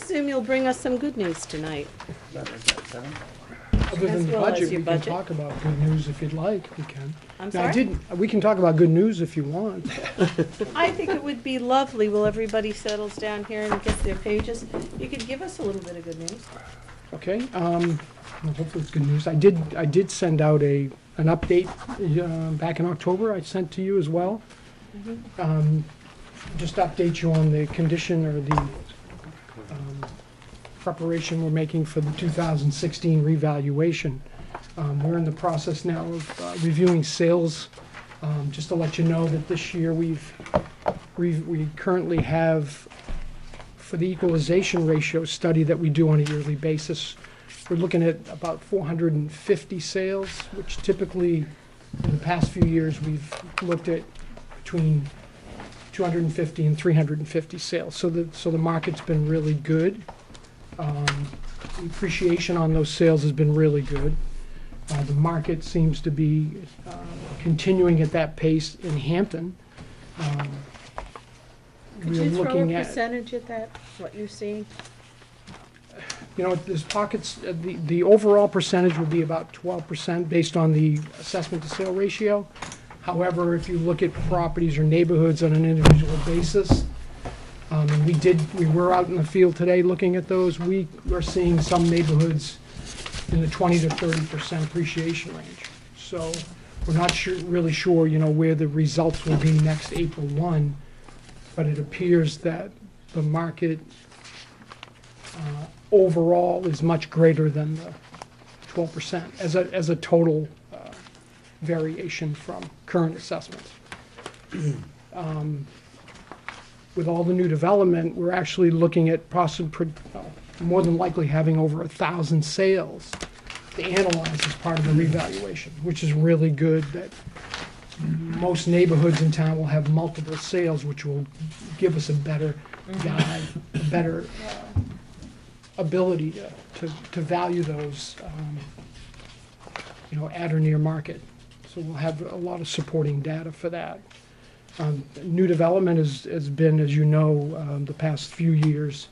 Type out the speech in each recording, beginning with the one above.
assume you'll bring us some good news tonight. Other As than the well as budget, your we can budget. talk about good news if you'd like, we can. I'm I sorry? did, we can talk about good news if you want. I think it would be lovely, while everybody settles down here and gets their pages, you could give us a little bit of good news. Okay, um, well, hopefully it's good news. I did, I did send out a, an update, uh, back in October, I sent to you as well. Um, just update you on the condition or the, preparation we're making for the two thousand sixteen revaluation. Um, we're in the process now of uh, reviewing sales, um, just to let you know that this year we've, we, we currently have for the equalization ratio study that we do on a yearly basis, we're looking at about 450 sales, which typically, in the past few years, we've looked at between 250 and 350 sales. So the, so the market's been really good. Um, the Appreciation on those sales has been really good. Uh, The market seems to be uh, continuing at that pace in Hampton. Um, Could you throw a looking at- percentage at that, what you're seeing? You know, there's pockets, uh, the, the overall percentage would be about twelve percent based on the assessment to sale ratio. However, if you look at properties or neighborhoods on an individual basis, um, and we did, we were out in the field today looking at those, we are seeing some neighborhoods in the twenty to thirty percent appreciation range. So, we're not sure, really sure, you know, where the results will be next April one, but it appears that the market uh, overall is much greater than the twelve percent as a, as a total uh, variation from current assessments. Um, With all the new development, we're actually looking at possibly, more than likely having over a thousand sales to analyze as part of the revaluation, which is really good that most neighborhoods in town will have multiple sales, which will give us a better guide, a better uh, ability to, to, to value those, um, you know, at or near market. So we'll have a lot of supporting data for that. Um, New development has, has been, as you know, um, the past few years,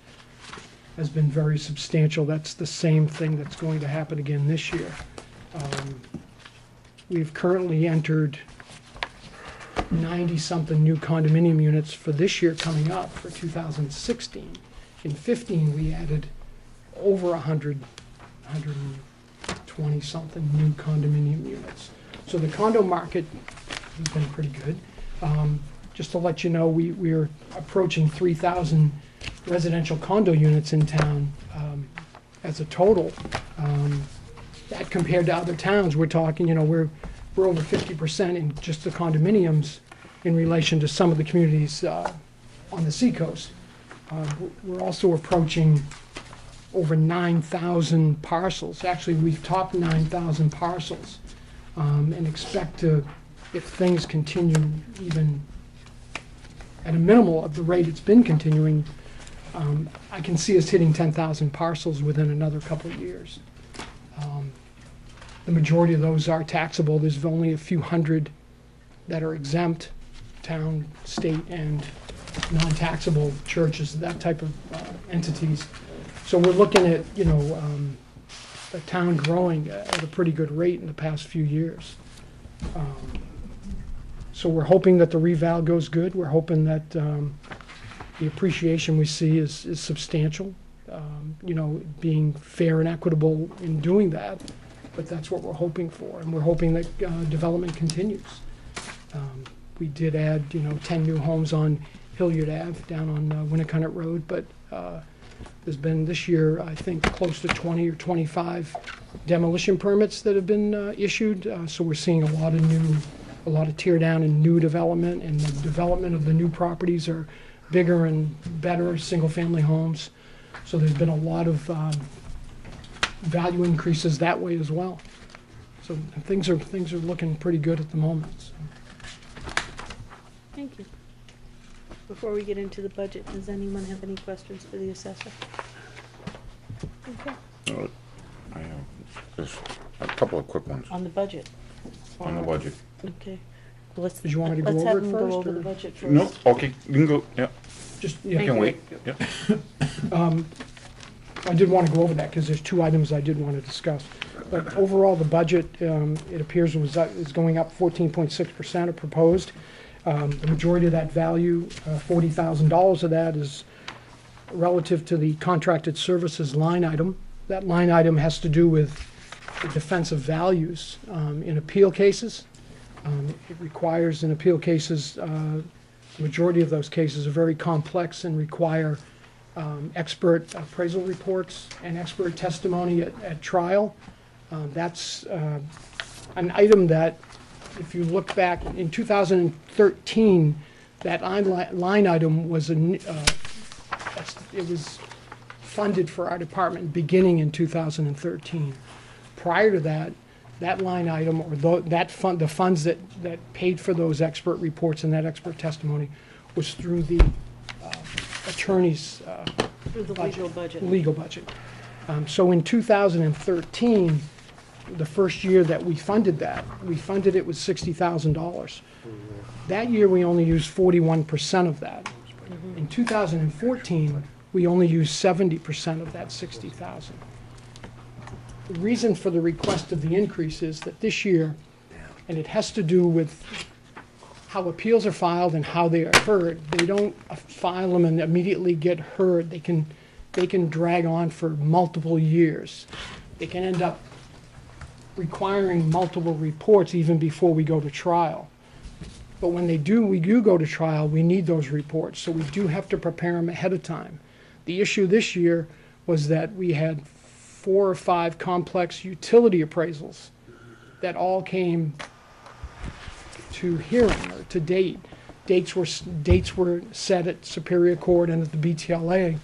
has been very substantial. That's the same thing that's going to happen again this year. Um, We've currently entered ninety-something new condominium units for this year coming up, for two thousand sixteen. In fifteen, we added over a hundred, hundred and twenty-something new condominium units. So the condo market has been pretty good. Um, Just to let you know, we, we're approaching three thousand residential condo units in town um, as a total. Um, That compared to other towns, we're talking, you know, we're, we're over fifty percent in just the condominiums in relation to some of the communities uh, on the seacoast. Uh, We're also approaching over 9,000 parcels. Actually, we've topped 9,000 parcels um, and expect to, if things continue even at a minimal of the rate it's been continuing, um, I can see us hitting 10,000 parcels within another couple of years. Um, The majority of those are taxable. There's only a few hundred that are exempt, town, state, and non-taxable churches, that type of uh, entities. So we're looking at, you know, um, the town growing at a pretty good rate in the past few years. Um, So we're hoping that the reval goes good. We're hoping that um, the appreciation we see is, is substantial. Um, You know, being fair and equitable in doing that, but that's what we're hoping for. And we're hoping that uh, development continues. Um, We did add, you know, 10 new homes on Hilliard Ave down on uh, Winnacunnet Road, but uh, there's been this year, I think, close to 20 or 25 demolition permits that have been uh, issued. Uh, So we're seeing a lot of new, a lot of tear down and new development, and the development of the new properties are bigger and better, single-family homes. So there's been a lot of um, value increases that way as well. So things are, things are looking pretty good at the moment. so. Thank you. Before we get into the budget, does anyone have any questions for the assessor? Okay, Uh, I have just a couple of quick ones on the budget. On the budget. Okay. Let's, Did you want me to go let's over have it him go first, over the or- budget first. No, okay, you can go, yeah, Just, yeah, Thank can wait, yeah. I did want to go over that because there's two items I did want to discuss. But overall, the budget, um, it appears was, uh, is going up 14.6% or proposed. Um, The majority of that value, uh, $40,000 of that is relative to the contracted services line item. That line item has to do with the defense of values um, in appeal cases. Um, It requires, in appeal cases, uh, the majority of those cases are very complex and require um, expert appraisal reports and expert testimony at, at trial. Um, That's uh, an item that, if you look back, in 2013, that line, item was, a uh, it was funded for our department beginning in 2013. Prior to that, that line item, or tho- that fund, the funds that, that paid for those expert reports and that expert testimony was through the uh, attorney's uh, Through the Budget. legal budget. legal budget. Um, So in 2013, the first year that we funded that, we funded it with $60,000. That year, we only used 41% of that. In 2014, we only used 70% of that 60,000. The reason for the request of the increase is that this year, and it has to do with how appeals are filed and how they are heard. They don't file them and immediately get heard. They can, they can drag on for multiple years. They can end up requiring multiple reports even before we go to trial. But when they do, we do go to trial, we need those reports, so we do have to prepare them ahead of time. The issue this year was that we had four or five complex utility appraisals that all came to hearing or to date. Dates were, dates were set at Superior Court and at the BTLA,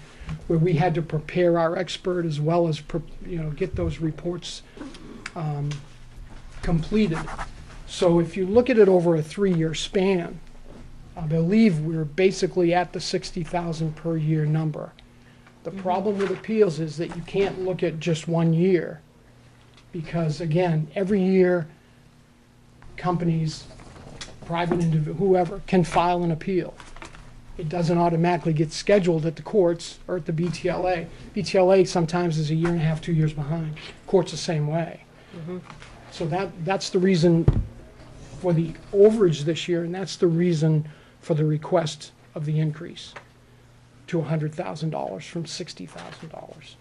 where we had to prepare our expert as well as, pre- you know, get those reports um, completed. So if you look at it over a three-year span, I believe we're basically at the sixty thousand per year number. The problem with appeals is that you can't look at just one year. Because again, every year, companies, private individual, whoever, can file an appeal. It doesn't automatically get scheduled at the courts or at the BTLA. BTLA sometimes is a year and a half, two years behind. Court's the same way. So that, that's the reason for the overage this year, and that's the reason for the request of the increase to hundred thousand dollars from sixty thousand dollars.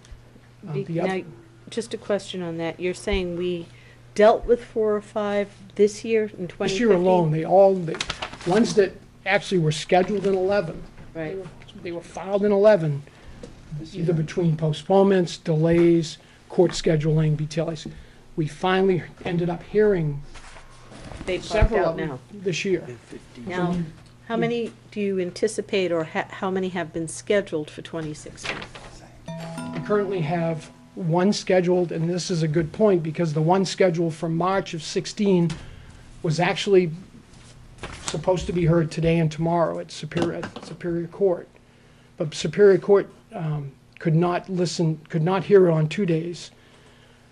Uh, Be- the oth- Now, just a question on that. You're saying we dealt with four or five this year in 2015? This year alone, they all, the ones that actually were scheduled in eleven, they Right. were, they were filed in eleven, either between postponements, delays, court scheduling, BTLAs. We finally ended up hearing They popped several out of them now. this year. Now, how many do you anticipate, or ha- how many have been scheduled for 2016? We currently have one scheduled, and this is a good point, because the one scheduled for March of 16 was actually supposed to be heard today and tomorrow at Superior, at Superior Court. But Superior Court um, could not listen, could not hear it on two days.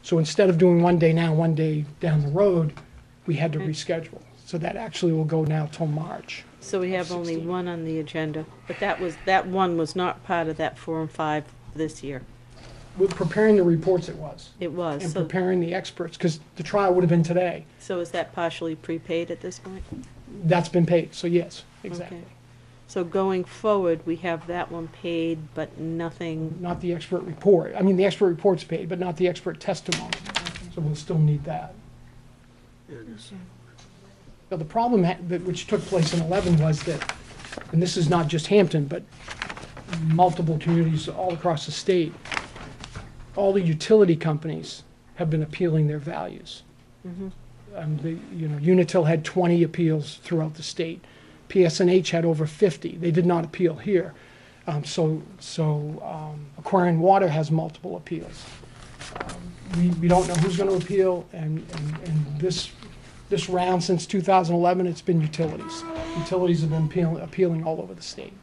So instead of doing one day now, one day down the road, we had to reschedule. So that actually will go now till March. So we have only 16. one on the agenda, but that was, that one was not part of that four and five this year. With preparing the reports, it was, It was, and so, preparing the experts, because the trial would have been today. so is that partially prepaid at this point? That's been paid, so yes, exactly. Okay. So going forward, we have that one paid, but nothing, Not the expert report. I mean, the expert report's paid, but not the expert testimony. So we'll still need that. Now, the problem ha- that, which took place in 11 was that, and this is not just Hampton, but multiple communities all across the state, all the utility companies have been appealing their values. Um, the, you know, Unitil had 20 appeals throughout the state. PSNH had over 50. They did not appeal here. Um, so, so, um, Aquarian Water has multiple appeals. Um, We, we don't know who's gonna appeal, and, and, and this, this round since 2011, it's been utilities. Utilities have been appealing, appealing all over the state.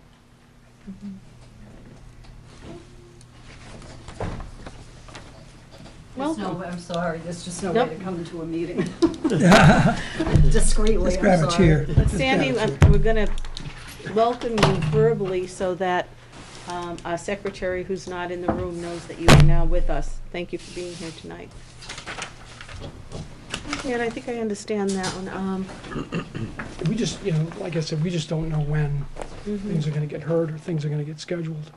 Well- There's no, I'm sorry, there's just no Nope. way to come to a meeting. Discreetly, Let's I'm grab a sorry. chair. but Sandy, uh, we're gonna welcome you verbally so that Um, Our secretary, who's not in the room, knows that you are now with us. Thank you for being here tonight. And I think I understand that one. Um, We just, you know, like I said, we just don't know when mhm, things are gonna get heard or things are gonna get scheduled.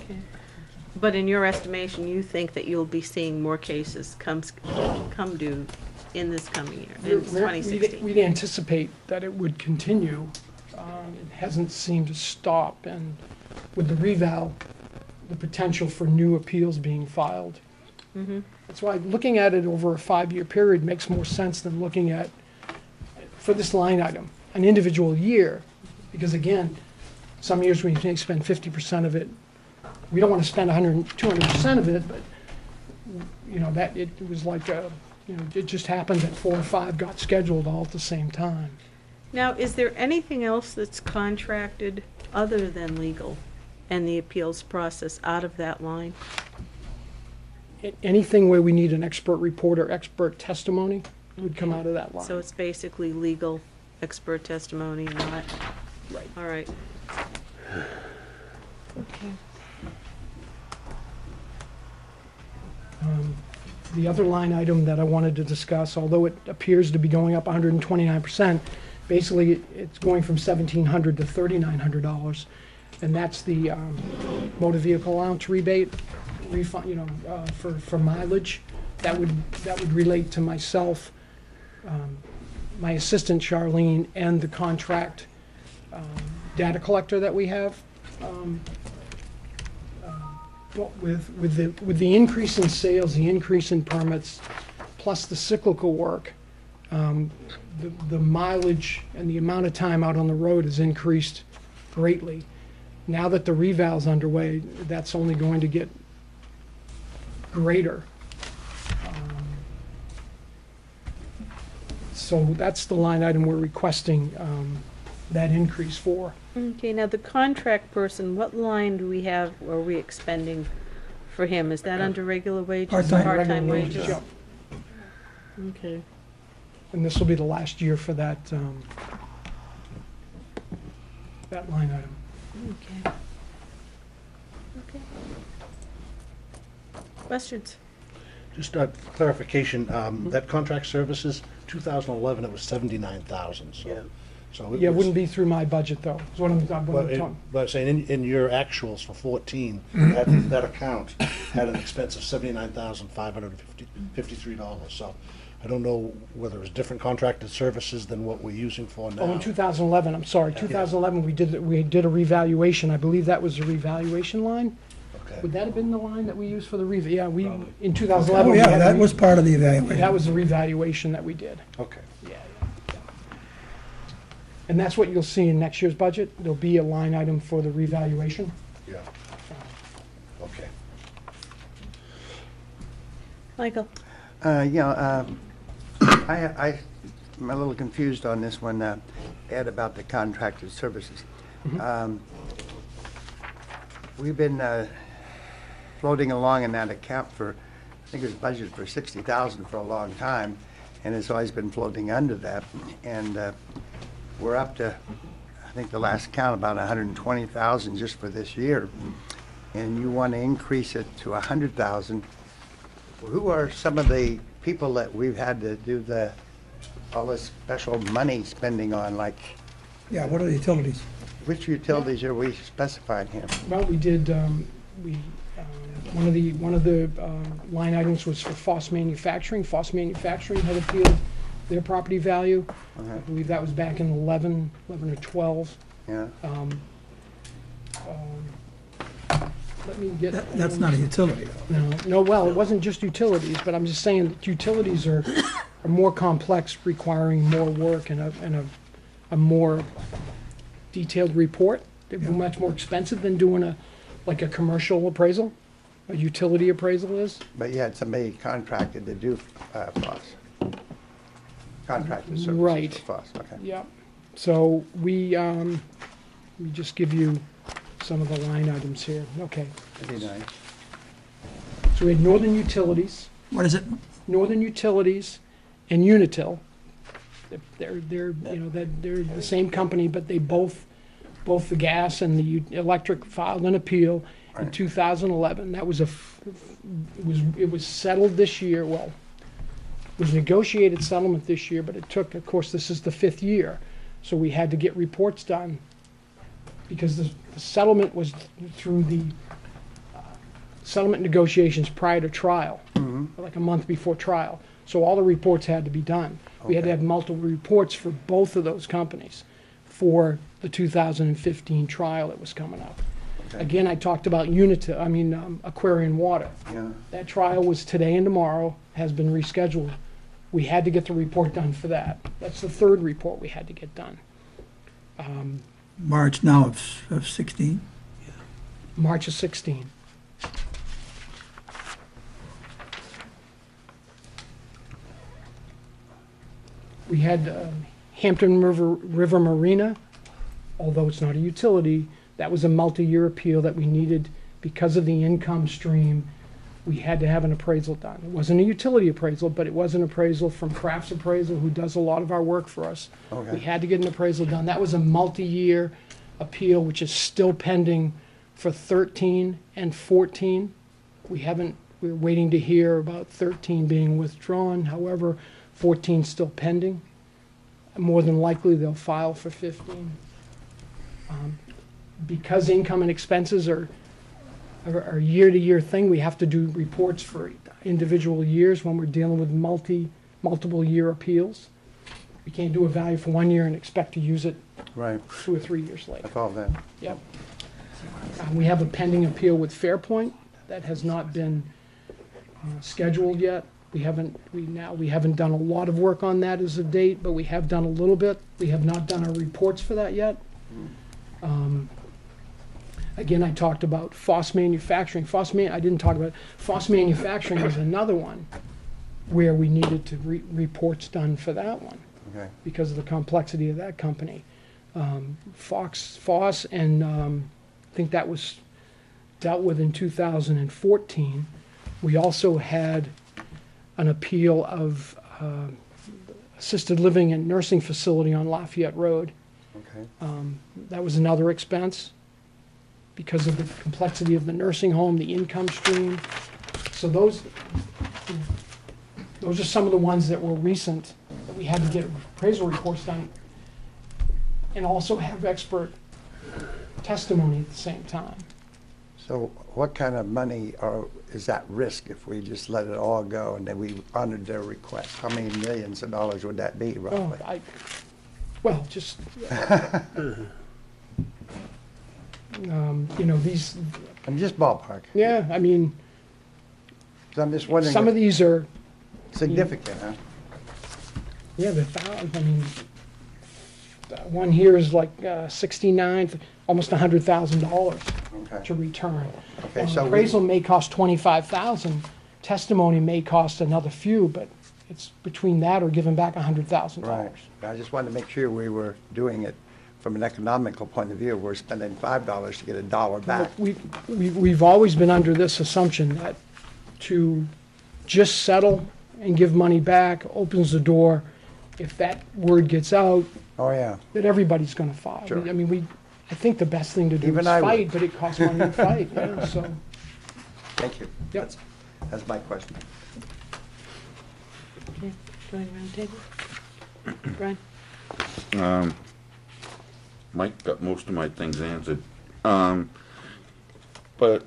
okay. But in your estimation, you think that you'll be seeing more cases come, s- come due in this coming year, in We're- we'd-? We'd anticipate that it would continue. Um, It hasn't seemed to stop, and with the reval, the potential for new appeals being filed. Mm-hmm, That's why looking at it over a five-year period makes more sense than looking at, for this line item, an individual year. Because again, some years we may spend fifty percent of it. We don't want to spend 100, 200 percent of it, but, you know, that, it was like, a- you know, it just happened that four or five got scheduled all at the same time. Now, is there anything else that's contracted other than legal and the appeals process out of that line? A- Anything where we need an expert report or expert testimony would come out of that line. So it's basically legal expert testimony, not, Right. all right. Okay. Um, The other line item that I wanted to discuss, although it appears to be going up 129%, basically, it's going from 1,700 to $3,900. And that's the um, motor vehicle allowance rebate refund, you know, uh, for for mileage. That would, that would relate to myself, um, my assistant Charlene, and the contract um, data collector that we have. Um, well, with, with the, with the increase in sales, the increase in permits, plus the cyclical work, um, the, the mileage and the amount of time out on the road has increased greatly. Now that the reval's underway, that's only going to get greater. Um, So that's the line item we're requesting, um, that increase for. Okay, now the contract person, what line do we have, are we expending for him? Is that under regular wages? Part-time. Part-time Regular wages? Yep. Okay. And this will be the last year for that, um, that line item. Okay. Okay. Questions? Just a clarification, um, that contract services, 2011, it was 79,000, so. so Yeah, it wouldn't be through my budget, though, is what I'm, what But I'm it- talking. but I'm saying, in, in your actuals for 14, that, that account had an expense of $79,553, so I don't know whether it was different contracted services than what we're using for now. Oh, in 2011, I'm sorry, 2011, we did, we did a revaluation, I believe that was the revaluation line? Okay. Would that have been the line that we used for the rev, yeah, we, in 2011. Oh, yeah, that was part of the evaluation. That was the revaluation that we did. Okay. Yeah. yeah, yeah. And that's what you'll see in next year's budget, there'll be a line item for the revaluation. Yeah. Okay. Michael? Uh, Yeah, um, I, I, I'm a little confused on this one, uh, Ed, about the contracted services. Um, We've been uh, floating along in that account for, I think it was budgeted for 60,000 for a long time, and it's always been floating under that. And uh, we're up to, I think the last count, about 120,000 just for this year. And you want to increase it to 100,000. Who are some of the people that we've had to do the, all this special money spending on, like, Yeah, what are the utilities? which utilities are we specifying here? Well, we did, um, we, one of the, one of the, uh, line items was for Foss Manufacturing. Foss Manufacturing had appealed their property value. I Uh-huh. believe that was back in 11, 11 or 12. Yeah, Um, um, Let me get. That, that's not a utility, though. No, no, well, it wasn't just utilities, but I'm just saying that utilities are, are more complex, requiring more work and a, and a, a more detailed report. They're much more expensive than doing a, like a commercial appraisal, a utility appraisal is. but you had somebody contracted to do uh, Foss. Contracted services Right. for Foss, okay. Yep. So we, um, let me just give you some of the line items here. Okay. That'd be nice. So we had Northern Utilities, What is it? Northern Utilities and Unitil. They're- They're, they're, you know, they're, they're the same company, but they both both the gas and the u- electric filed an appeal in 2011. That was a, f- it was, it was settled this year, well, it was negotiated settlement this year, but it took, of course, this is the fifth year. So we had to get reports done because the the settlement was through the uh, settlement negotiations prior to trial, like a month before trial. So all the reports had to be done. We had to have multiple reports for both of those companies for the 2015 trial that was coming up. Okay. Again, I talked about Unita, I mean um, Aquarian Water. Yeah, That trial was today and tomorrow, has been rescheduled. We had to get the report done for that. That's the third report we had to get done. March now of, of 16. March of 16. We had um, Hampton River, River Marina, although it's not a utility, that was a multi-year appeal that we needed because of the income stream. We had to have an appraisal done. It wasn't a utility appraisal, but it was an appraisal from Crafts Appraisal, who does a lot of our work for us. Okay. We had to get an appraisal done. That was a multi-year appeal, which is still pending for 13 and 14. We haven't, we're waiting to hear about 13 being withdrawn. However, 14 's still pending. More than likely, they'll file for 15. Um, Because income and expenses are, are year-to-year thing, we have to do reports for individual years when we're dealing with multi, multiple-year appeals. We can't do a value for one year and expect to use it right, two or three years later. I follow that. Yep. Uh, We have a pending appeal with Fairpoint that has not been uh, scheduled yet. We haven't, we now, we haven't done a lot of work on that as of date, but we have done a little bit. We have not done our reports for that yet. Um, Again, I talked about Foss Manufacturing. Foss Man, I didn't talk about, Foss Manufacturing is another one where we needed to re, reports done for that one Okay, because of the complexity of that company. Um, Fox, Foss, and um, I think that was dealt with in 2014. We also had an appeal of uh, assisted living and nursing facility on Lafayette Road. okay, Um, That was another expense because of the complexity of the nursing home, the income stream. So those, those are some of the ones that were recent, that we had to get appraisal reports done. And also have expert testimony at the same time. so what kind of money are, is at risk if we just let it all go and then we honored their request? How many millions of dollars would that be Oh. I, well, just. Um, You know, these, I'm just ballpark. yeah, I mean, 'Cause I'm just wondering, some of these are, significant, huh? Yeah, the thou, I mean, that one here is like uh, sixty-nine, almost a hundred thousand dollars Okay, to return. okay, Uh, so we- Appraisal may cost twenty-five thousand, testimony may cost another few, but it's between that or giving back a hundred thousand Right, dollars. I just wanted to make sure we were doing it from an economical point of view. We're spending five dollars to get a dollar back. We, we, we've always been under this assumption that to just settle and give money back opens the door. If that word gets out, Oh, yeah, that everybody's gonna file. Sure. I mean, we, I think the best thing to do Even is I would. fight, but it costs money to fight, yeah, so. thank you. Yep. That's- That's my question. Okay, going around the table. Brian? Um, Mike got most of my things answered. Um, but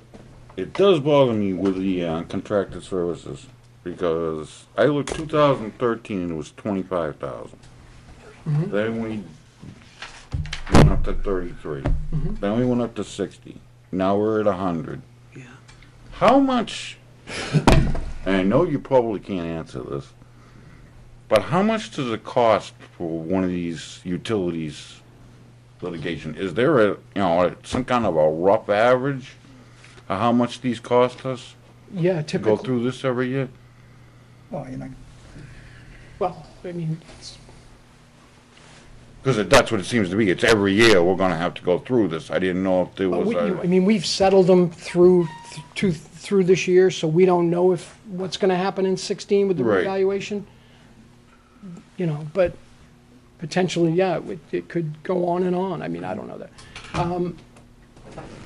it does bother me with the uh, contracted services because I looked 2013 and it was 25,000. Then we went up to 33. Then we went up to 60. Now we're at 100. Yeah. How much? And I know you probably can't answer this. But how much does it cost for one of these utilities litigation? Is there a, you know, some kind of a rough average of how much these cost us Yeah, to go typically, through this every year? Well, you know, well, I mean, it's- Because that's what it seems to be. It's every year we're gonna have to go through this. I didn't know if there but was we- you- I a, mean, we've settled them through, th- to, through this year, so we don't know if, what's gonna happen in sixteen with the Right. revaluation. You know, but potentially, yeah, it, it could go on and on, I mean, I don't know that. Um,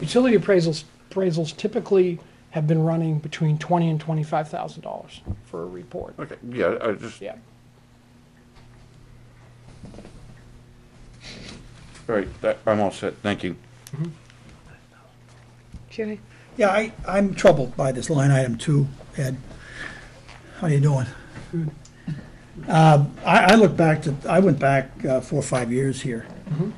utility appraisals, appraisals typically have been running between twenty and twenty-five thousand dollars for a report. Okay, yeah, I just, Yeah. all right, that, I'm all set, thank you. Mm-hmm. Jerry? Yeah, I, I'm troubled by this line item too, Ed. How are you doing? Um, I, I look back to, I went back uh, four or five years here. Mm-hmm.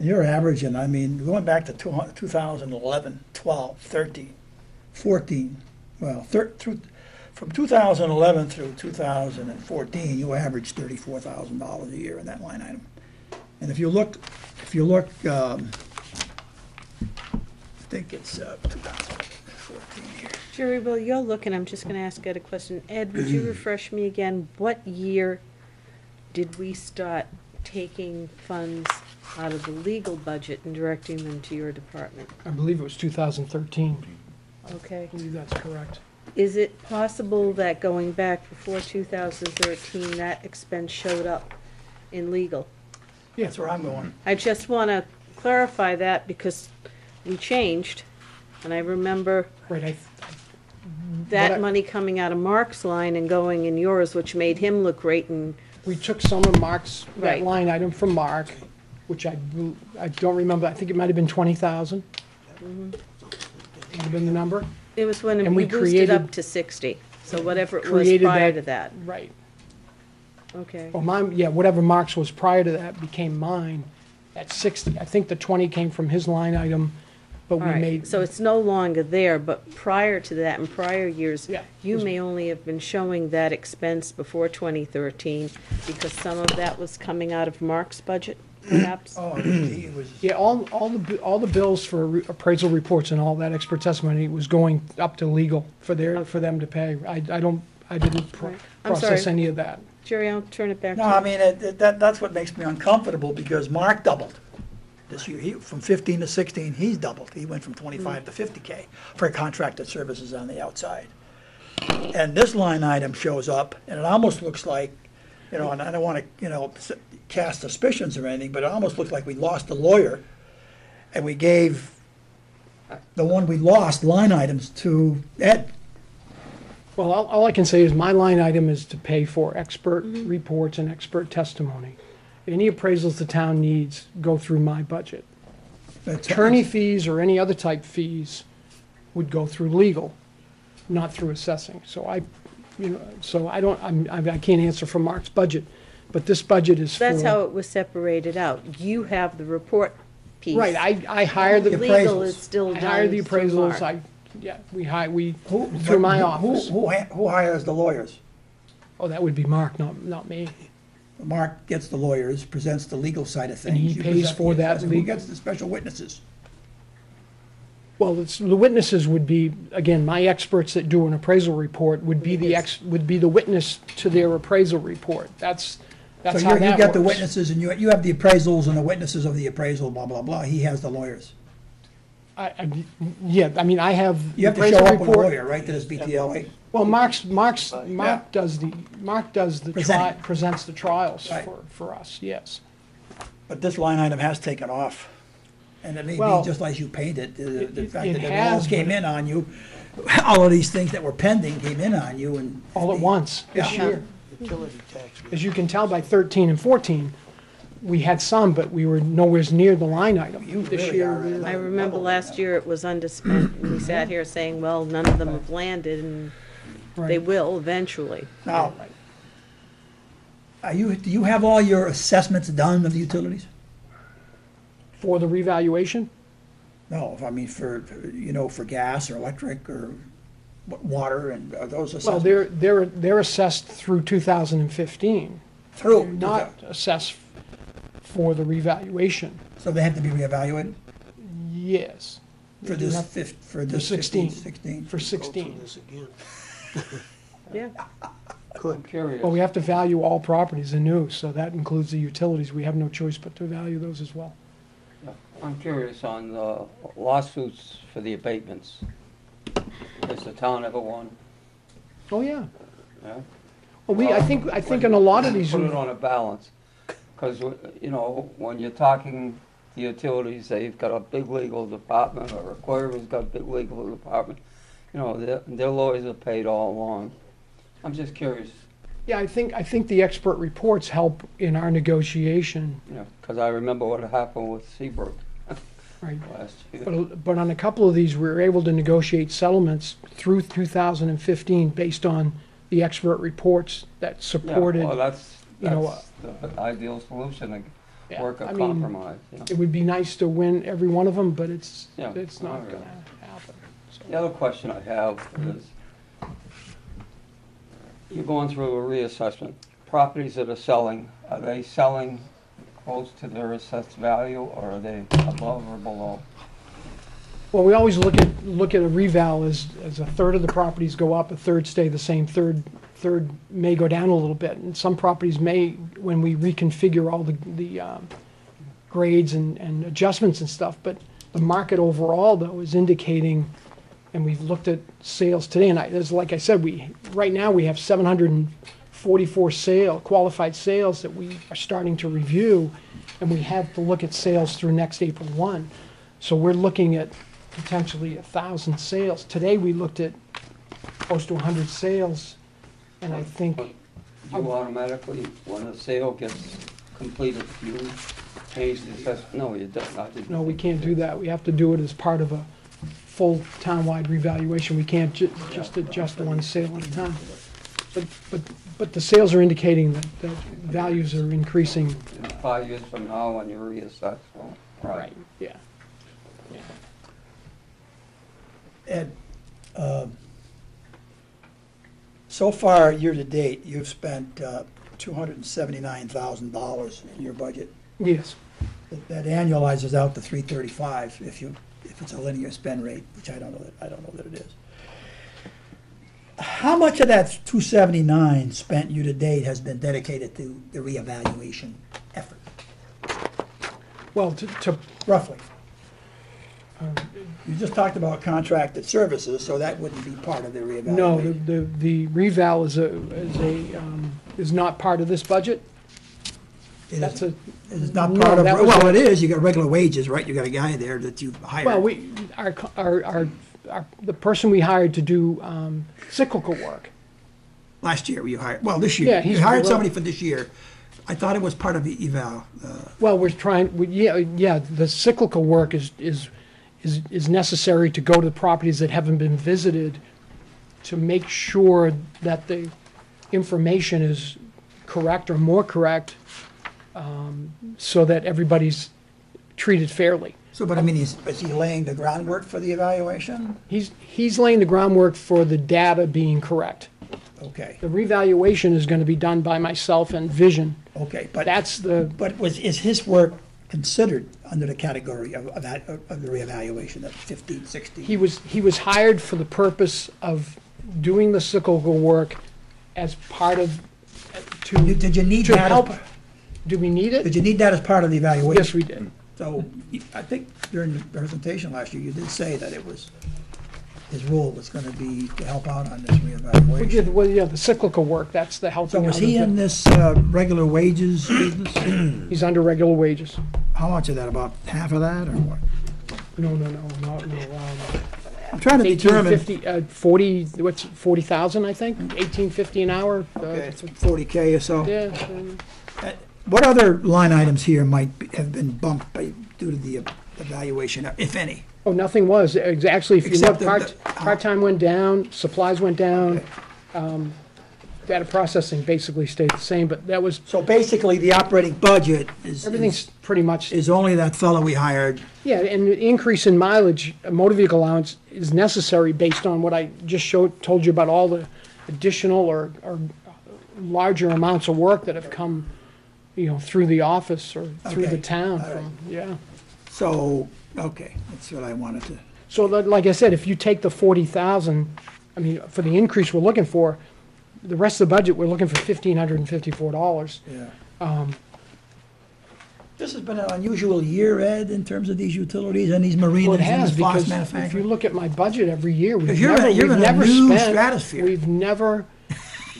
You're averaging, I mean, going back to two 2011, 12, 13, 14, well, thir, through, from 2011 through 2014, you averaged $34,000 a year in that line item. And if you look, if you look, um, I think it's uh, 2014 here. Jerry, while you're looking, I'm just gonna ask Ed a question. Ed, would you refresh me again? What year did we start taking funds out of the legal budget and directing them to your department? I believe it was two thousand thirteen. Okay. I believe that's correct. Is it possible that going back before 2013, that expense showed up in legal? Yeah, That's where I'm going. I just want to clarify that because we changed, and I remember Right, I, But I- that money coming out of Mark's line and going in yours, which made him look great and, we took some of Mark's, that Right. line item from Mark, which I, bel- I don't remember, I think it might have been twenty thousand. Might have been the number. it was when And we we boosted up to 60. So whatever it was Created prior that- to that. Right. Okay. Well, mine, yeah, whatever Mark's was prior to that became mine at sixty. I think the twenty came from his line item, but All we right, made, so it's no longer there, but prior to that, in prior years, Yeah. you may only have been showing that expense before 2013 because some of that was coming out of Mark's budget, perhaps? Oh, he was, yeah, all, all the, bi- all the bills for re- appraisal reports and all that expert testimony was going up to legal for their, for them to pay. I, I don't, I didn't pro- Right. I'm process sorry. any of that. Jerry, I'll turn it back to no, you. I mean, it- it- that, that's what makes me uncomfortable, because Mark doubled this year. He, from 15 to 16, he's doubled. He went from 25 to 50K for contracted services on the outside. And this line item shows up, and it almost looks like, you know, and I don't want to, you know, s- cast suspicions or anything, but it almost looks like we lost a lawyer, and we gave the one we lost line items to Ed. Well, all, all I can say is my line item is to pay for expert Mm-hmm. reports and expert testimony. Any appraisals the town needs go through my budget. It's- Attorney fees or any other type fees would go through legal, not through assessing. So I, you know, so I don't, I'm, I I can't answer for Mark's budget, but this budget is for. That's how it was separated out. You have the report piece. Right, I, I hire the, The Legal appraisals. is still I done hire the through appraisals, Mark. I, yeah, we hire, we, Who- through my who- office. Who, who, who hires the lawyers? Oh, that would be Mark, not, not me. Mark gets the lawyers, presents the legal side of things. And he You pays present for that. Who gets the special witnesses? Well, it's, the witnesses would be, again, my experts that do an appraisal report would be the ex, would be the witness to their appraisal report. That's, that's So how you, that you get the witnesses and you, you have the appraisals and the witnesses of the appraisal, blah, blah, blah. He has the lawyers. I, I, yeah, I mean, I have. You have to show up with a report- lawyer, right, to this BTLA? Well, Mark's, Mark's, uh, Yeah. Mark does the, Mark does the tri, Present. presents the trials Right. for, for us, yes. But this line item has taken off. And it may be Well, just like you painted, uh, the, the it- fact it that it all has, came but- in on you. All of these things that were pending came in on you and. all at once this Yeah. year. As you can tell by thirteen and fourteen, we had some, but we were nowhere near the line item. You This really year, are we at were- I remember last year it was underspent, and we sat here saying, well, none of them have landed, and they right. will eventually. Now, are you, do you have all your assessments done of the utilities? For the revaluation, No, I mean for, you know, for gas or electric or wa- water and are those well, assessments? they're, they're, they're assessed through two thousand and fifteen. Through, Not assessed for the revaluation, so they have to be reevaluated yes. for They do this have- fif, for this 16. fifteen, sixteen? For sixteen. Yeah, I'm curious. Well, we have to value all properties anew, so that includes the utilities. We have no choice but to value those as well. I'm curious on the lawsuits for the abatements. Has the town ever won? Oh, yeah. Yeah? Well, we, I think, I think in a lot of these. Put it on a balance, because, you know, when you're talking the utilities, they've got a big legal department, or Aquarian's got a big legal department. You know, their, their lawyers are paid all along. I'm just curious, Yeah, I think, I think the expert reports help in our negotiation, you know, because I remember what happened with Seabrook right? last year. But, but on a couple of these, we were able to negotiate settlements through 2015 based on the expert reports that Yeah, supported. Well, that's, you know, that's the ideal solution, to Yeah, work a I mean, compromise, you know. It would be nice to win every one of them, but it's, Yeah, it's not alright. gonna happen. so. The other question I have mm-hmm. is, you're going through a reassessment. Properties that are selling, are they selling close to their assessed value, or are they above or below? Well, we always look at, look at a reval as, as a third of the properties go up, a third stay the same, third, third may go down a little bit. And some properties may, when we reconfigure all the, the, um, grades and, and adjustments and stuff, but the market overall, though, is indicating, and we've looked at sales today, and I, as, like I said, we, right now, we have seven hundred and forty-four sale, qualified sales that we are starting to review, and we have to look at sales through next April one. So we're looking at potentially a thousand sales. Today, we looked at close to hundred sales, and I think, You automatically, when a sale gets completed, you change the assessment? No, you don't, I didn't. no, we can't do that. We have to do it as part of a full townwide revaluation. We can't ju- just adjust one sale at a time. But, but, but the sales are indicating that, that values are increasing. In Five years from now, when you reassess, well, right. Yeah. Ed, um, so far, year-to-date, you've spent uh, $279,000 in your budget. Yes. That- That annualizes out to 335 if you, if it's a linear spend rate, which I don't know, that I don't know that it is. How much of that 279 spent year-to-date has been dedicated to the reevaluation effort, Well, to, to, roughly? You just talked about contracted services, so that wouldn't be part of the reevaluation. no, the, the, the reval is a, is a, um, is not part of this budget. It That's is- a, It's not No, part of, that was well, a- it is, you got regular wages, right? You got a guy there that you hired. well, we, our, co- our, our, our, the person we hired to do, um, cyclical work. Last year you hired, well, this Yeah, year. You he's- hired somebody for this year. I thought it was part of the eval. uh, Well, we're trying, we, yeah, yeah, the cyclical work is, is, is, is necessary to go to the properties that haven't been visited to make sure that the information is correct or more correct, um, so that everybody's treated fairly. So, but I mean, is, is he laying the groundwork for the evaluation? He's, he's laying the groundwork for the data being correct. Okay, The revaluation is gonna be done by myself and Vision. okay, but, That's the, but was, is his work considered under the category of, of that, of the reevaluation, that 15, 16? He was, he was hired for the purpose of doing the cyclical work as part of, You- to, Did you need to that? help. Do we need it? Did it? you need that as part of the evaluation? Yes, we did. So, you- I think during the presentation last year, you did say that it was, his role was gonna be to help out on this We reevaluation. did, well, yeah, the cyclical work, that's the So helping was he in this uh, regular wages business? He's under regular wages. How much of that, about half of that, or what? No, no, no, not, no, um, I'm trying to determine, fifty, uh, forty, what's, forty thousand, I think, eighteen fifty an hour. uh, okay, it's forty K or so. Yeah, um, What other line items here might be- have been bumped by, due to the evaluation, if any? Oh, nothing was, Ex- actually, if you Except look, part, the- part-time went down, supplies went down. Um, data processing basically stayed the same, but that was, So basically, the operating budget is, everything's pretty much is only that fellow we hired. Yeah, and the increase in mileage, uh, motor vehicle allowance is necessary based on what I just showed, told you about all the additional or, or larger amounts of work that have come, you know, through the office or through the Okay, town from, yeah. So, okay, that's what I wanted to, So like I said, if you take the forty thousand, I mean, for the increase we're looking for, the rest of the budget, we're looking for fifteen hundred and fifty-four dollars. yeah. Um, This has been an unusual year, Ed, in terms of these utilities and these Well, marinas it and has, this box because if you manufacturing. look at my budget every year, we've you're in a- never, you're we've in a never new spent, stratosphere. we've never,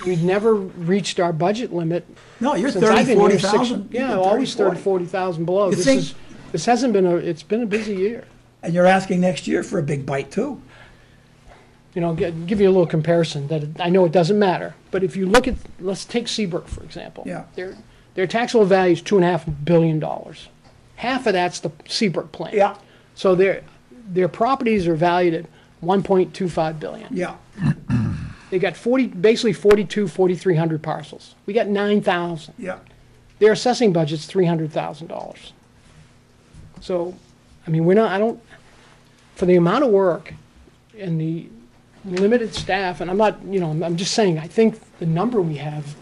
we've never reached our budget limit No, you're since I've thirty, been forty here six. Yeah, always thirty, forty thousand below. You This think- is, This hasn't been a, it's been a busy year. And you're asking next year for a big bite too. You know, gi- give you a little comparison that it- I know it doesn't matter, but if you look at, let's take Seabrook, for example. Yeah. Their, their taxable value is two and a half billion dollars. Half of that's the Seabrook plant. Yeah, So their, their properties are valued at one point two five billion. yeah. They got forty, basically forty-two, forty-three hundred parcels. We got nine thousand. Yeah, Their assessing budget's three hundred thousand dollars. So, I mean, we're not, I don't, for the amount of work and the limited staff, and I'm not, you know, I'm- I'm just saying, I think the number we have,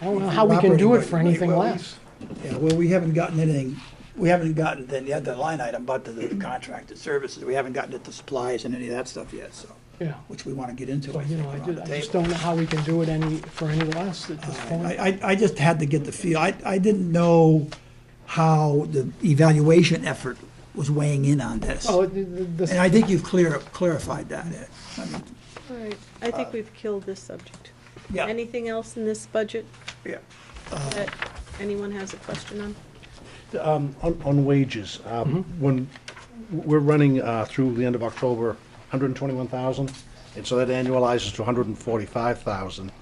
I don't know how we can do it for anything well, less. yeah, well, we haven't gotten anything, we haven't gotten the, the other line item, but the contracted services, we haven't gotten into supplies and any of that stuff yet, so, Yeah. which we wanna get into, I But, you think, know, I around ju- the I just table. don't know how we can do it any, for any less at this point. I, I, I just had to get the feel, I, I didn't know how the evaluation effort was weighing in on this. Oh, the, the, And I think you've clear, clarified that, I mean, All right, I think we've killed this subject. Yeah, Anything else in this budget yeah. that anyone has a question on? Um, on, on wages, um, when, we're running, uh, through the end of October, hundred and twenty-one thousand, and so that annualizes to hundred and forty-five thousand,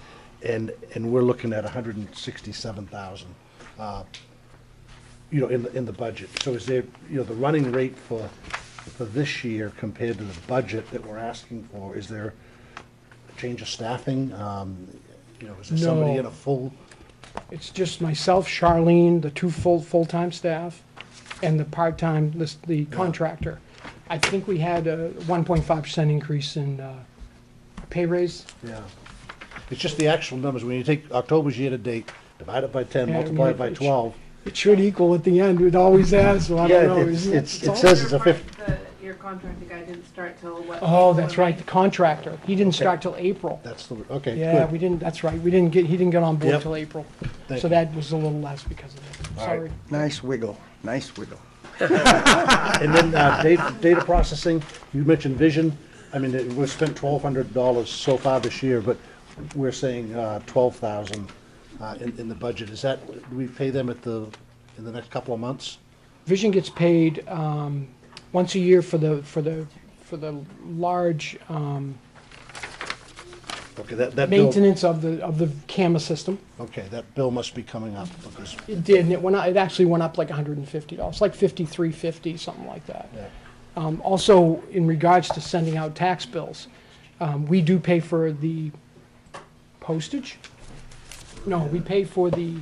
and, and we're looking at hundred and sixty-seven thousand, uh, you know, in, the in the budget. So is there, you know, the running rate for, for this year compared to the budget that we're asking for, is there a change of staffing? Um, you know, is there somebody No. in a full, It's just myself, Charlene, the two full, full-time staff, and the part-time, this, the contractor. I think we had a one point five percent increase in, uh, pay raise. Yeah. It's just the actual numbers, when you take October's year-to-date, divide it by ten, Yeah, multiply it by twelve. It should equal at the end, it always has, so I Yeah, don't know. it's, isn't it? it's, all- says it's a Your part- fifty, the- Your contractor guy didn't start till what? Oh, that's right, the contractor, he didn't start till April. that's the, okay, Yeah, good. we didn't, that's right, we didn't get, he didn't get on board Yep. till April. Thank So you. that was a little less because of that, All right. sorry. Nice wiggle, nice wiggle. And then, uh, data, data processing, you mentioned vision, I mean, it- we've spent twelve hundred dollars so far this year, but we're saying, uh, twelve thousand, uh, in, in the budget. Is that, do we pay them at the, in the next couple of months? Vision gets paid um, once a year for the, for the, for the large um, Okay, that, that bill, maintenance of the, of the CAMA system. okay, that bill must be coming up, because, It did, and it went up, it actually went up like hundred and fifty dollars, like fifty-three fifty, something like that. yeah. Um, Also, in regards to sending out tax bills, um, we do pay for the postage? No, we pay for the,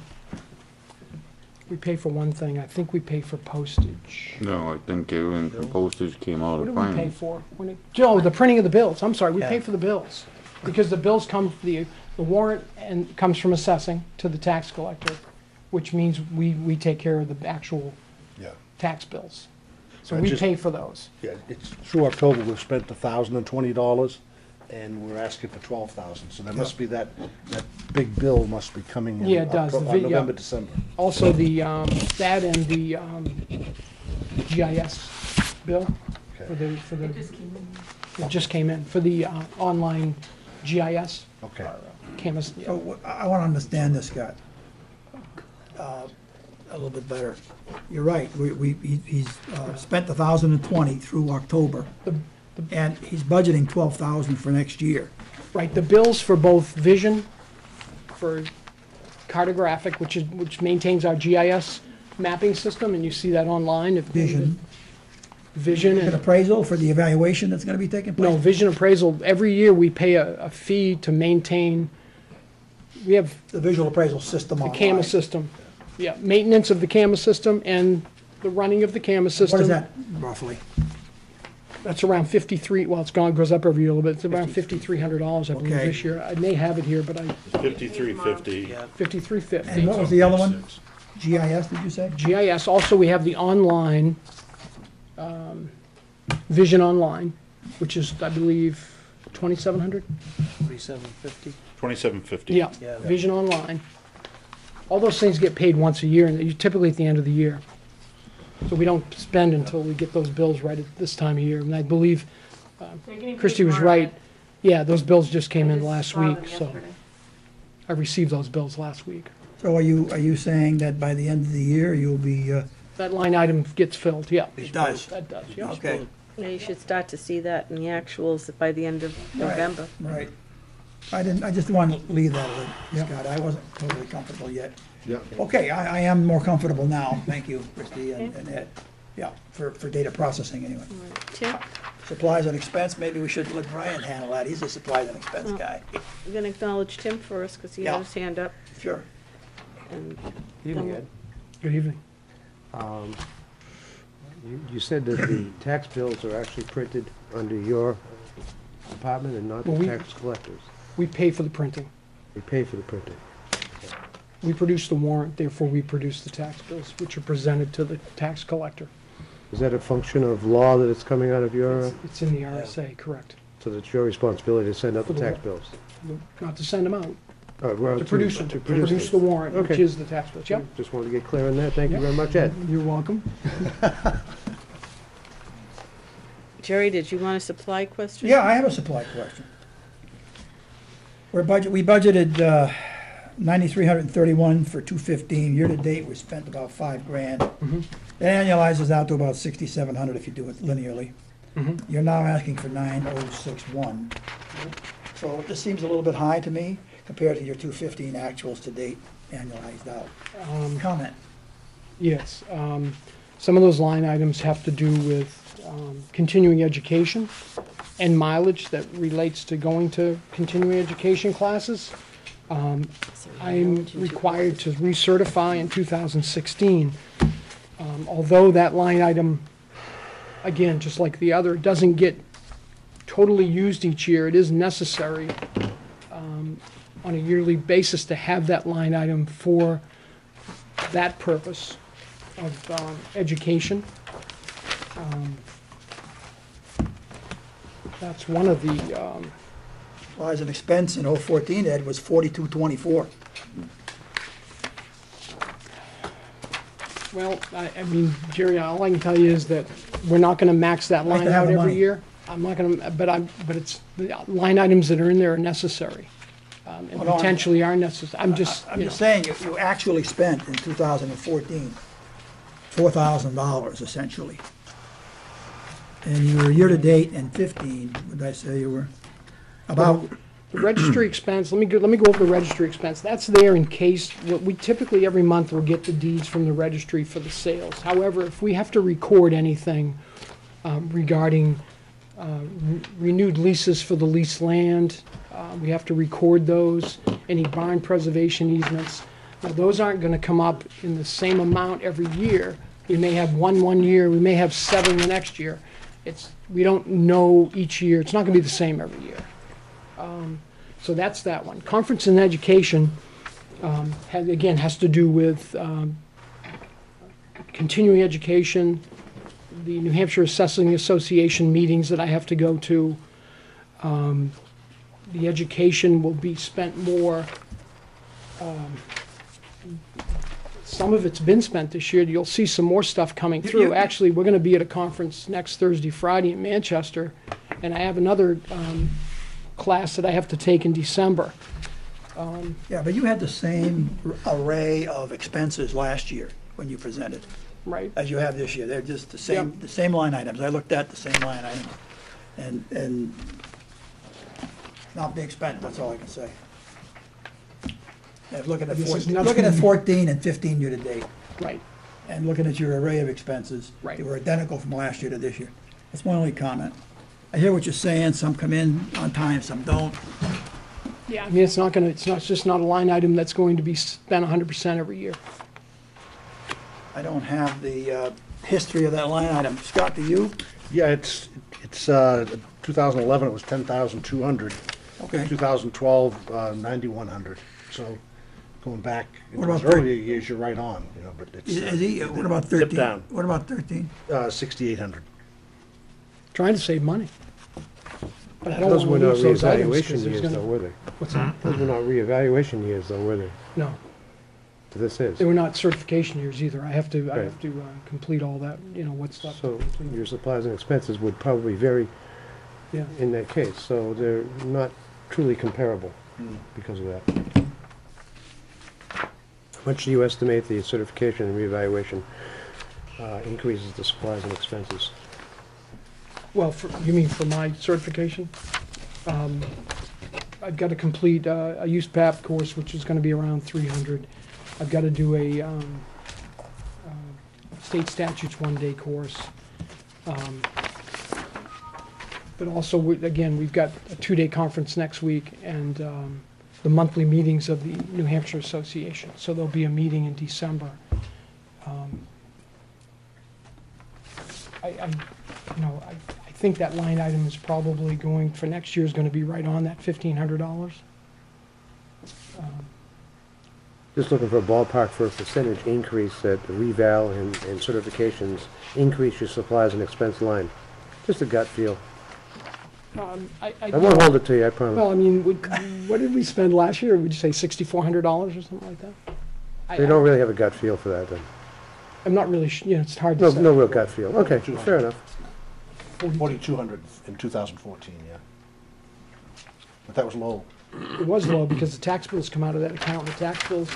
we pay for one thing, I think we pay for postage. No, I think it, when the postage came out What of do we pay finance. for? When it, Joe, the printing of the bills, I'm sorry, we pay Yeah. for the bills. Because the bills come, the, the warrant and comes from assessing to the tax collector, which means we, we take care of the actual Yeah. tax bills. So I we just- pay for those. Yeah, it's, through October, we've spent a thousand and twenty dollars, and we're asking for twelve thousand, so there must be that, that big bill must be coming in. Yeah, it does. Octo- The yeah. November, December. Also, the, um, that and the, um, GIS bill for Okay, the, for the, It just came in. it just came in, for the, uh, online GIS, okay. cameras. So wh- I want to understand this, Scott, uh, a little bit better. You're right, we, we, he- he's uh, spent a thousand and twenty through October, The- and he's budgeting twelve thousand for next year. Right, the bills for both Vision, for cartographic, which is, which maintains our GIS mapping system, and you see that online. if- Vision. Vision An and, appraisal for the evaluation that's going to be taking place? no, Vision appraisal, every year we pay a, a fee to maintain, we have The visual appraisal system the online. CAMA system. Yeah, maintenance of the CAMA system and the running of the CAMA system. What is that roughly? That's around fifty-three, well, it's gone, goes up every year a little bit, it's around fifty-three hundred dollars, I believe, Okay. this year. I may have it here, but I, Fifty-three fifty. fifty-three fifty. And what was the other one? GIS, did you say? GIS, also we have the online, um, Vision Online, which is, I believe, twenty-seven hundred? Twenty-seven fifty. Yeah, Vision Online. All those things get paid once a year, and they're typically at the end of the year. So we don't spend until we get those bills right at this time of year, and I believe They're Christie was right. Yeah, those bills just came I in just last week, so. I received those bills last week. So are you, are you saying that by the end of the year, you'll be uh, that line item gets filled, yeah. It does. That does, yeah. Okay, Yeah, you should start to see that in the actuals by the end of November. right. I didn't, I just wanted to leave that, alone, Yeah. Scott, I wasn't totally comfortable yet. Yeah. Okay, I, I am more comfortable now, thank you, Christie and and Ed. Yeah, for, for data processing anyway. Tim, Supplies and expense, maybe we should let Brian handle that, he's a supplies and expense guy. we're gonna acknowledge Tim first, because he Yeah. had his hand up, Sure. and Evening, Ed. Good evening. Um, You you said that the tax bills are actually printed under your department and not the we- tax collectors. We pay for the printing. We pay for the printing. We produce the warrant, therefore we produce the tax bills, which are presented to the tax collector. Is that a function of law that it's coming out of your, uh, It's in the RSA, correct. so that it's your responsibility to send out the the tax wa- bills? Not to send them out, Uh, well, to produce them, to produce the warrant, which Okay. is the tax bills, yep. Just wanted to get clear on that. Thank you Yep. very much, Ed. You're welcome. Jerry, did you want a supply question? Yeah, I have a supply question. We're budget, we budgeted, uh, ninety-three hundred and thirty-one for two fifteen, year-to-date, we spent about five grand. Mhm. That annualizes out to about sixty-seven hundred if you do it linearly. Mhm. You're now asking for nine oh six one. So this seems a little bit high to me compared to your two fifteen actuals to date annualized out. Um, Comment? Yes, um, some of those line items have to do with, um, continuing education and mileage that relates to going to continuing education classes. Um, I'm required to recertify in 2016. Um, Although that line item, again, just like the other, doesn't get totally used each year, it is necessary um, on a yearly basis to have that line item for that purpose of um, education. Um, That's one of the, um, Well, as an expense in oh fourteen, Ed, was forty-two twenty-four. Well, I, I mean, Jerry, all I can tell you is that we're not gonna max that Like line to have out the every money. year. I'm not gonna, but I'm, but it's, the line items that are in there are necessary. um, And Hold on. potentially are necessary. I'm just, I'm you know, just saying, you, you actually spent in 2014, $4,000 essentially. And you were year-to-date in fifteen, would I say you were? About, the registry expense, let me go, let me go over the registry expense. That's there in case, what we typically every month will get the deeds from the registry for the sales. However, if we have to record anything um, regarding uh, re- renewed leases for the leased land, uh, we have to record those, any barn preservation easements. Now, those aren't gonna come up in the same amount every year. We may have one one year, we may have seven the next year. It's, we don't know each year, it's not gonna be the same every year. Um, So that's that one. Conference and education, um, has, again, has to do with um, continuing education, the New Hampshire Assessing Association meetings that I have to go to. Um, The education will be spent more, um, some of it's been spent this year. You'll see some more stuff coming You- through. you- Actually, we're gonna be at a conference next Thursday, Friday in Manchester, and I have another um, class that I have to take in December. Um, yeah, but you had the same array of expenses last year when you presented Right. as you have this year. They're just the same, Yep. the same line items. I looked at the same line items. And, and not being spent, that's all I can say. And looking at This is fourteen, nothing- looking at fourteen and fifteen year-to-date. Right. and looking at your array of expenses. Right. They were identical from last year to this year. That's my only comment. I hear what you're saying, some come in on time, some don't. Yeah, I mean, it's not gonna, it's not, it's just not a line item that's going to be spent hundred percent every year. I don't have the uh, history of that line item. Scott, do you? Yeah, it's, it's, uh, 2011, it was 10,200. Okay. 2012, uh, 9,100. So going back, in What those about thir- earlier years, you're right on, you know, but it's. Is uh, is he, what about dipped thirteen? down. What about thirteen? Uh, 6,800. Trying to save money. But I don't Those were wanna not lose those items, reevaluation 'cause there's years though, gonna, were they? what's that? Those were not reevaluation years though, were they? No, This is. they were not certification years either. I have to, I Right. have to uh, complete all that, you know, what's left. So your supplies and expenses would probably vary Yeah. in that case, so they're not truly comparable because of that. How much do you estimate the certification and reevaluation uh, increases the supplies and expenses? Well, for, you mean for my certification? Um, I've got to complete uh, a USPAP course, which is going to be around three hundred. I've got to do a, um, uh, state statutes one-day course. Um, But also, we- again, we've got a two-day conference next week and um, the monthly meetings of the New Hampshire Association. So there'll be a meeting in December. Um, I, I, you know, I think that line item is probably going, for next year, is gonna be right on that fifteen hundred dollars. Just looking for a ballpark for a percentage increase that the reval and, and certifications increase your supplies and expense line. Just a gut feel. Um, I, I won't hold it to you, I promise. Well, promise. I mean, would- what did we spend last year? Would you say sixty-four hundred dollars or something like that? I- They don't really have a gut feel for that then. I'm not really, su- you know, it's hard No, to say. no real gut feel. Okay, fair enough. Forty-two hundred in two thousand fourteen, yeah. But that was low. It was low because the tax bills come out of that account. The tax bills,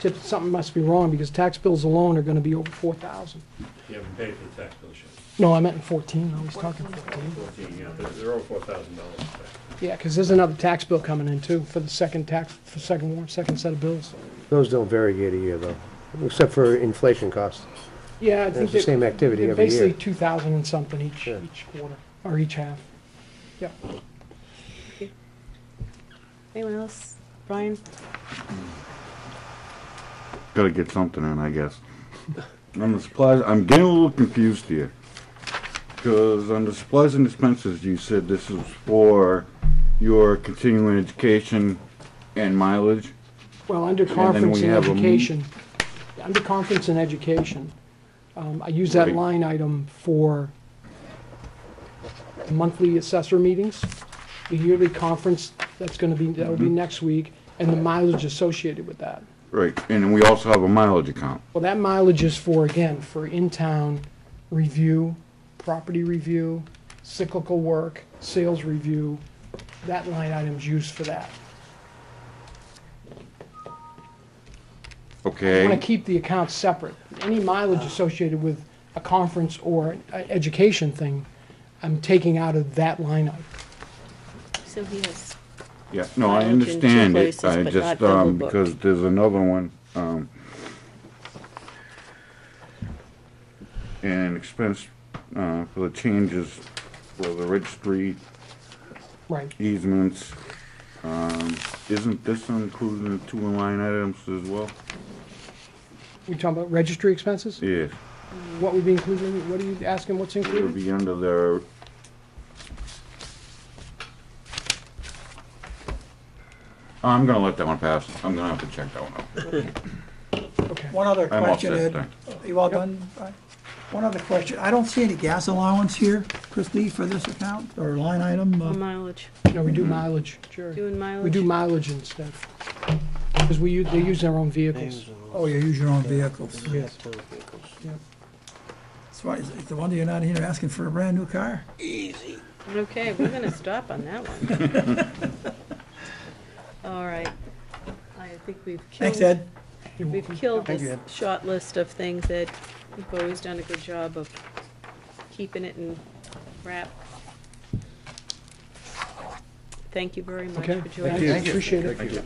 tip, something must be wrong because tax bills alone are gonna be over four thousand. You haven't paid for the tax bill yet. No, I meant in fourteen. I was talking fourteen. Fourteen, yeah, they're, they're over four thousand dollars. Yeah, because there's another tax bill coming in too for the second tax, for second warrant, second set of bills. Those don't vary year to year though, except for inflation costs. Yeah, I It's think the they're- same activity they're every year. Basically two thousand and something each, Yeah. each quarter, or each half. Yeah. Anyone else? Brian? Gotta get something in, I guess. On the supplies, I'm getting a little confused here. Because on the supplies and expenses, you said this is for your continuing education and mileage. Well, under then conference we and have a m- education, under conference and education, um, I use that Right. line item for monthly assessor meetings, the yearly conference, that's gonna be, that'll Mm-hmm. be next week, and the mileage associated with that. Right, and then we also have a mileage account. Well, that mileage is for, again, for in-town review, property review, cyclical work, sales review. That line item's used for that. I want to keep the accounts separate. Any mileage associated with a conference or an education thing, I'm taking out of that line item. So he has, yeah, no, I Mileage in two understand it, places, I but just, not double um, booked. because there's another one, um, and expense, uh, for the changes for the registry Right. easements, um, isn't this included in the two line items as well? We talking about registry expenses? Yes, What would be included, in- what are you asking, what's it would included? be under the, I'm gonna let that one pass, I'm gonna have to check that one out. Okay. One other I'm all question, set, Ed. thanks. You all done? Brian? One other question. I don't see any gas allowance here, Christie, for this account or line item. for uh, mileage, No, we do mileage, sure. doing mileage? We do mileage instead. Because we, use- they use their own vehicles. Oh, you use your own vehicles. Yes. That's why, it's the wonder you're not here asking for a brand new car. Easy. Okay, we're gonna stop on that one. All right. I think we've killed. Thanks, Ed. We've killed Thank you, this Ed. short list of things that you've always done a good job of keeping it in wrap. Thank you very much Okay, for joining thank us. you, appreciate it.